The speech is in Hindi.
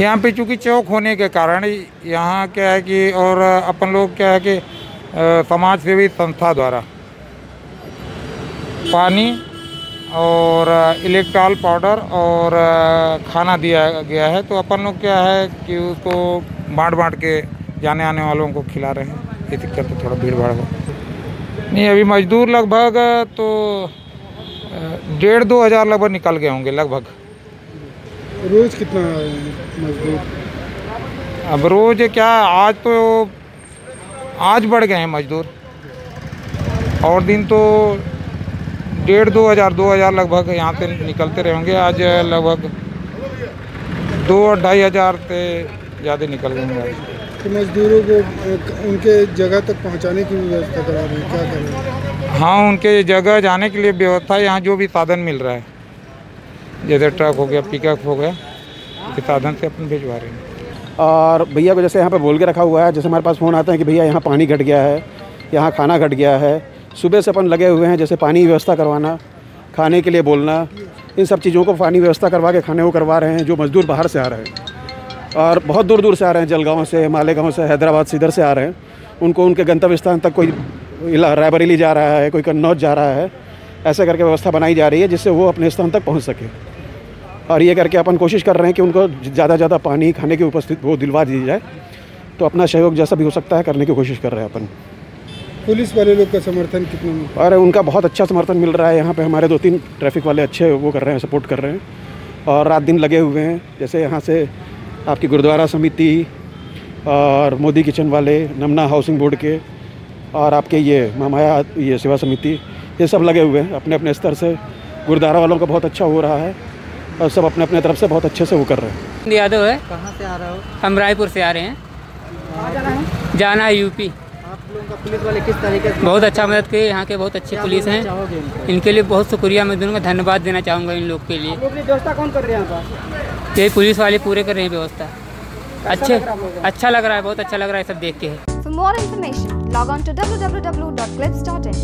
यहाँ पे चूँकि चौक होने के कारण यहाँ क्या है कि और अपन लोग क्या है कि समाज सेवी संस्था द्वारा पानी और इलेक्ट्रॉल पाउडर और खाना दिया गया है। तो अपन लोग क्या है कि उसको बांट बांट के जाने आने वालों को खिला रहे हैं। ये दिक्कत तो थोड़ा भीड़ भाड़ हो। नहीं, अभी मजदूर लगभग तो डेढ़ दो हज़ार लगभग निकल गए होंगे लगभग। रोज कितना मजदूर? अब रोज क्या आज तो आज बढ़ गए हैं मजदूर। और दिन तो डेढ़ दो हज़ार दो हज़ार लगभग यहाँ से निकलते रहेंगे आज लगभग दो ढाई हज़ार से ज़्यादा निकल गए होंगे। तो मजदूरों को उनके जगह तक पहुँचाने की व्यवस्था करा रहे हैं क्या कर? रहे हैं हाँ उनके जगह जाने के लिए व्यवस्था यहाँ जो भी साधन मिल रहा है। जैसे ट्रक हो गया पिकअप हो गया के साधन से अपन भिजवा रहे हैं। और भैया को जैसे यहाँ पर बोल के रखा हुआ है, जैसे हमारे पास फ़ोन आता है कि भैया यहाँ पानी घट गया है, यहाँ खाना घट गया है, सुबह से अपन लगे हुए हैं जैसे पानी व्यवस्था करवाना, खाने के लिए बोलना, इन सब चीज़ों को पानी व्यवस्था करवा के खाने को करवा रहे हैं, जो मज़दूर बाहर से आ रहे हैं। और बहुत दूर दूर से आ रहे हैं, जलगांव से, मालेगांव से, हैदराबाद से इधर से आ रहे हैं। उनको उनके गंतव्य स्थान तक कोई रायबरेली जा रहा है, कोई कन्नौज जा रहा है, ऐसे करके व्यवस्था बनाई जा रही है जिससे वो अपने स्थान तक पहुँच सके। और ये करके अपन कोशिश कर रहे हैं कि उनको ज़्यादा से ज़्यादा पानी खाने की उपस्थित वो दिलवा दी जाए। तो अपना सहयोग जैसा भी हो सकता है करने की कोशिश कर रहे हैं अपन। पुलिस वाले लोग का समर्थन कितना? और उनका बहुत अच्छा समर्थन मिल रहा है। यहाँ पे हमारे दो तीन ट्रैफ़िक वाले अच्छे वो कर रहे हैं सपोर्ट कर रहे हैं। और रात दिन लगे हुए हैं। जैसे यहाँ से आपकी गुरुद्वारा समिति और मोदी किचन वाले नमना हाउसिंग बोर्ड के और आपके ये मामाया ये सेवा समिति ये सब लगे हुए हैं। अपने अपने स्तर से गुरुद्वारा वालों का बहुत अच्छा हो रहा है। और सब अपने अपने तरफ़ से बहुत अच्छे से वो कर रहे हैं। यादव है। कहाँ से आ रहा हो? हम रायपुर से आ रहे हैं। जाना है यूपी। आप लोगों का पुलिस वाले किस तरीके से बहुत अच्छा मदद किए यहाँ के बहुत अच्छे पुलिस हैं। इनके लिए बहुत शुक्रिया। मैं दूँगा धन्यवाद देना चाहूँगा इन लोग के लिए। लोग व्यवस्था कौन कर रहे हैं यहाँ पुलिस वाले पूरे कर रहे हैं व्यवस्था। अच्छे अच्छा लग रहा है बहुत अच्छा लग रहा है सब देख के। For more information, log on to www.clips.in.